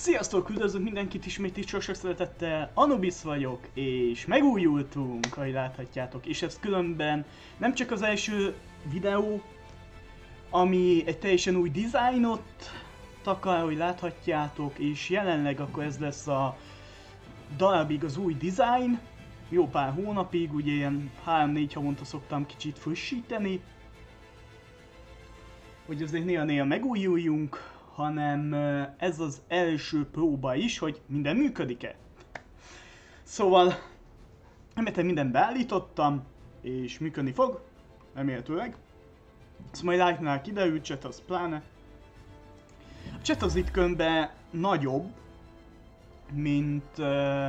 Sziasztok, üdvözlök mindenkit ismét itt sok szeretettel, Anubis vagyok, és megújultunk, ahogy láthatjátok, és ez különben nem csak az első videó, ami egy teljesen új dizájnot takar, ahogy láthatjátok, és jelenleg akkor ez lesz a darabig az új dizájn, jó pár hónapig, ugye ilyen 3-4 havonta szoktam kicsit frissíteni, hogy azért néha-néha megújuljunk, hanem ez az első próba is, hogy minden működik-e. Szóval, remélem mindent beállítottam, és működni fog, remélhetőleg. Ezt majd like-nál kiderült, chat az pláne. A chat az itt könyvben nagyobb, mint uh,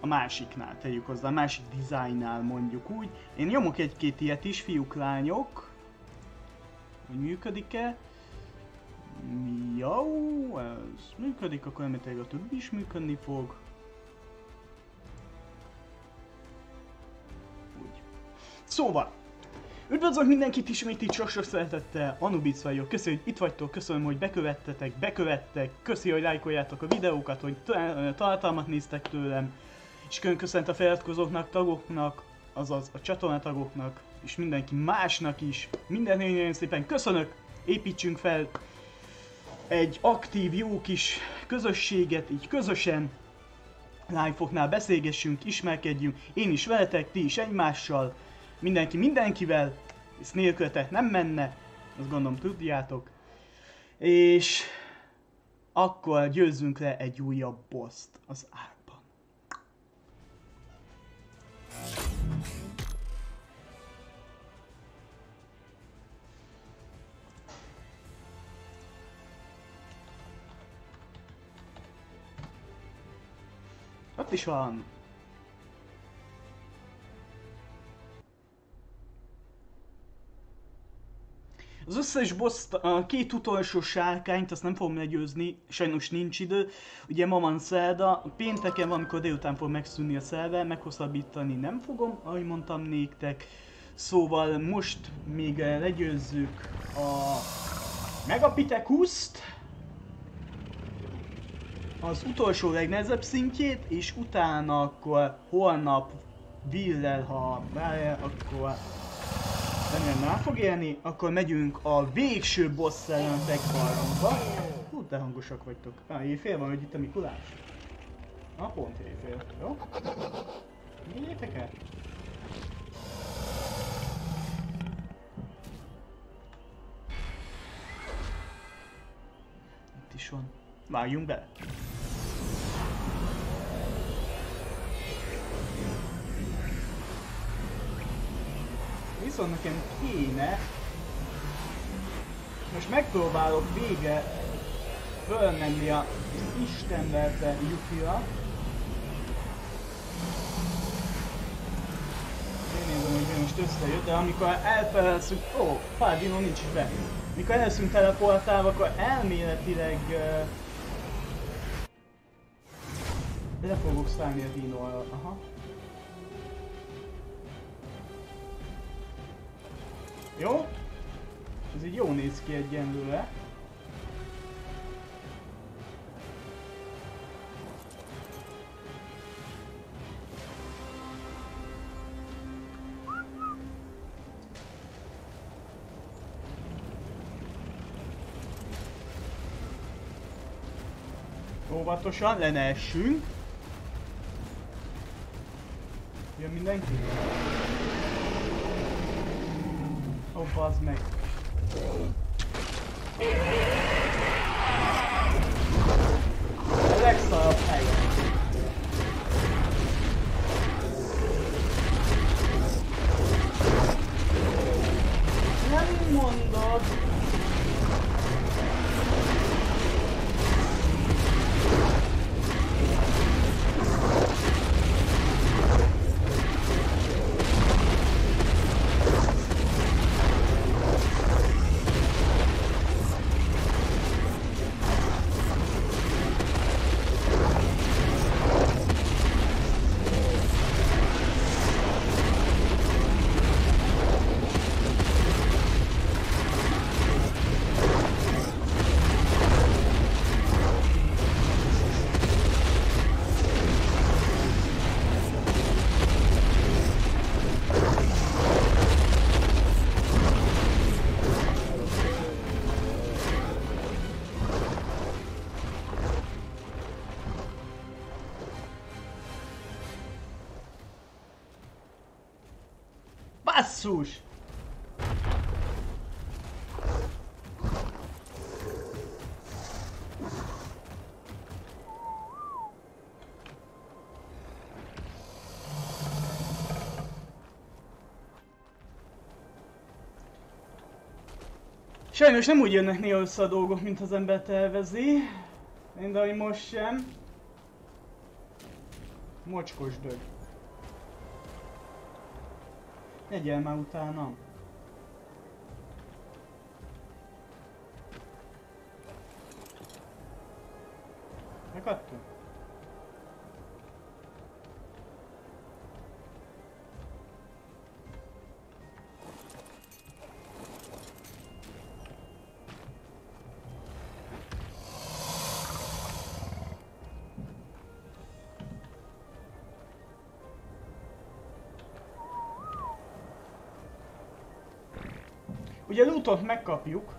a másiknál, tegyük hozzá, a másik dizájnnál mondjuk úgy. Én nyomok egy-két ilyet is, fiúk, lányok, hogy működik-e. Jó, ez működik, akkor elméletileg a többi is működni fog. Úgy. Szóval, üdvözlök mindenkit ismét itt sok-sok szeretettel, Anubis vagyok, köszönöm, hogy itt vagytok, köszönöm, hogy bekövettetek, bekövettek, köszi, hogy lájkoljátok a videókat, hogy tartalmat néztek tőlem, és külön a feliratkozóknak, tagoknak, azaz a csatornatagoknak, és mindenki másnak is. Minden nagyon szépen köszönök, építsünk fel egy aktív, jó kis közösséget, így közösen live-oknál beszélgessünk, ismerkedjünk, én is veletek, ti is egymással, mindenki mindenkivel, ez nélkületek nem menne, azt gondolom tudjátok. És akkor győzzünk le egy újabb boszt az árban. Ott is van. Az összes boss, a két utolsó sárkányt, azt nem fogom legyőzni, sajnos nincs idő. Ugye ma van szerda, pénteken van, amikor délután fog megszűnni a szerve, meghosszabbítani nem fogom, ahogy mondtam néktek. Szóval most még legyőzzük a Megapithecus-t, az utolsó legnehezebb szintjét, és utána akkor holnap Villel, ha várja, akkor remélem rá fog élni, akkor megyünk a végső boss ellen Beckbaromba. Hú, de hangosak vagytok. Ah, éjfél van, hogy itt a Mikulás? Ah, pont éjfél. Jó? Migyétek el? Itt is van. Vágjunk bele. Viszont nekem kéne... Most megpróbálok vége fölmenni a Istenverte. Én nézem, hogy most összejött, de amikor elfelelszünk... Ó, oh, Paladino nincs is be. Mikor elszünk teleportálva, akkor elméletileg... Uh, le fogok szállni a dinóra. Aha. Jó? Ez így jó néz ki egyenlőre. Óvatosan, le ne essünk. Jön mindenki? Ó, oh, bazd meg. A legszarabb hely. Nem mondod. Basszus! Sajnos nem úgy jönnek néha össze a dolgok, mint az ember tervezi. Mind ahogy most sem. Mocskos dög. Egyel már utána. Megadtunk? Ugye lootot megkapjuk.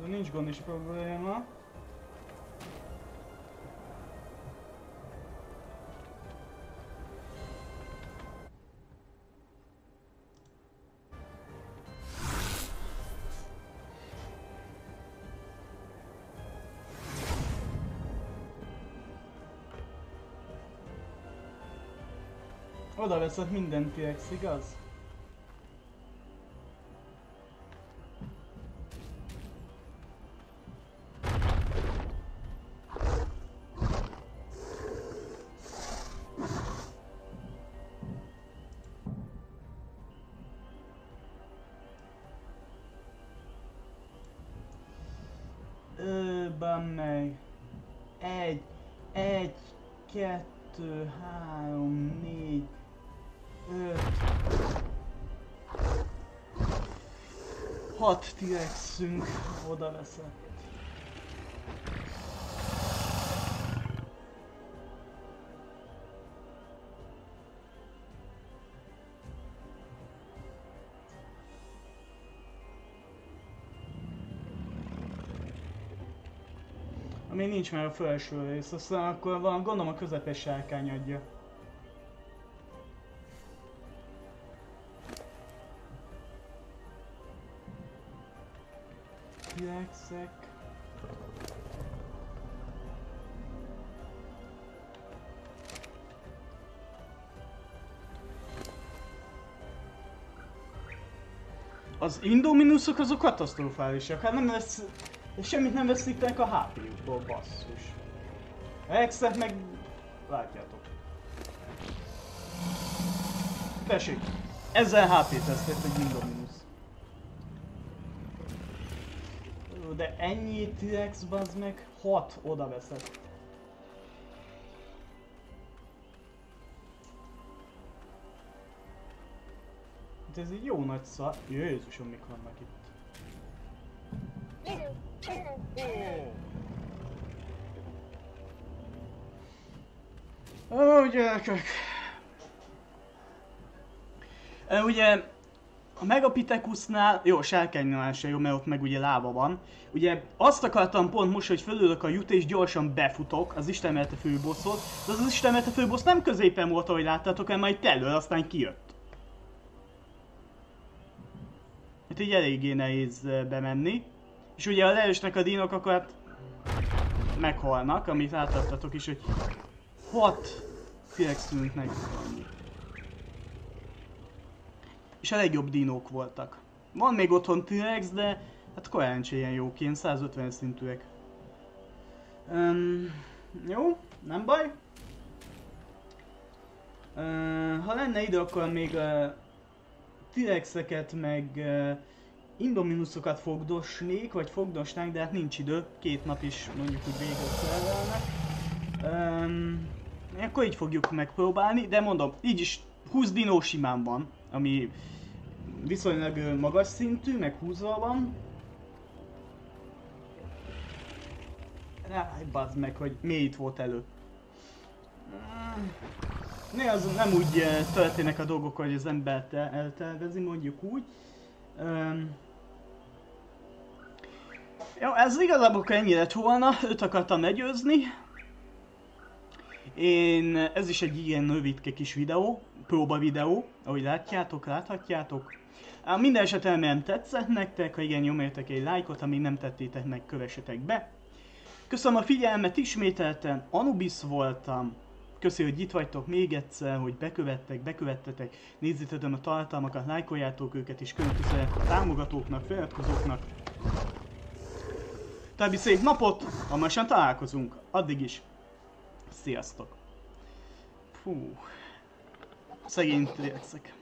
De nincs gond is probléma. Oda veszed minden TX, igaz? Ö, meg. Egy, egy, kettő, három, négy, öt, hat T-Rexünk oda veszek. Ami nincs már a felső rész, aztán akkor van, gondolom a közepes sárkány adja. T-Rexek. Az Indominusok azok katasztrofálisak, hát nem lesz... Semmit nem veszítenek a HP-jukból, basszus. Exet meg... Látjátok. Tessék, ezzel HP tesztett egy Indominus. De ennyi T-Rex meg, 6 oda veszek. Hát ez egy jó nagy szar... Jézusom, mik vannak itt. Ó, gyerekek! Ö, Ugye a Megapithecusnál, jó, sárkánynál se jó, mert ott meg ugye láva van. Ugye azt akartam pont most, hogy fölülök a jut és gyorsan befutok az Istenmelte főbosszot, de az, Istenmelte főbossz nem középen volt, ahogy láttátok, hanem majd elől, aztán kijött. Hát így eléggé nehéz bemenni. És ugye ha leesnek a dinok, akkor hát meghalnak, amit láthattatok is, hogy 6 T-Rex tűnt meg. És a legjobb dinók voltak. Van még otthon T-Rex, de hát korán se ilyen jók, ilyen 150 szintűek. Um, jó, nem baj. Uh, ha lenne idő, akkor még uh, T-Rexeket meg uh, Indominusokat fogdosnék, vagy fogdosnánk, de hát nincs idő. Két nap is mondjuk úgy véget szerelnek. Um, akkor így fogjuk megpróbálni, de mondom, így is 20 dinó simán van, ami viszonylag magas szintű, meg 20 van. Ráj, bazd meg, hogy mi itt volt elő. Ne, az nem úgy történnek a dolgok, hogy az ember te- eltervezi, mondjuk úgy. Um, jó, ez igazából ennyi lett volna, őt akartam legyőzni. Én, ez is egy ilyen rövidke kis videó, próba videó, ahogy látjátok, láthatjátok. Á, minden esetemben tetszett nektek, ha igen, nyomjatok egy lájkot, még nem tettétek meg, kövessetek be. Köszönöm a figyelmet, ismételten Anubis voltam. Köszönöm, hogy itt vagytok még egyszer, hogy bekövettek, bekövettetek, nézzétek a tartalmakat, lájkoljátok őket, és köszönhet a támogatóknak, feliratkozóknak. További szép napot, hamarosan találkozunk. Addig is. Sziasztok. Fú. Szegény trékszek.